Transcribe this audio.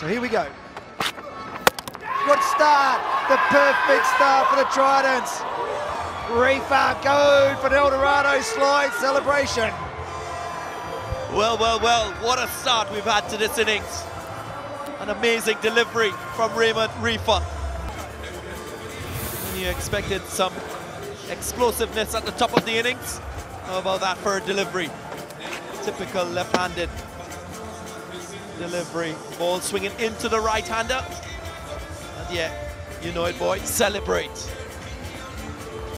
So here we go. Good start. The perfect start for the Tridents. Reifer go for the Eldorado slide celebration. Well, well, well, what a start we've had to this innings. An amazing delivery from Raymond Reifer. And you expected some explosiveness at the top of the innings. How about that for a delivery? Typical left-handed delivery. Ball swinging into the right-hander. And yeah, you know it, boy. Celebrate.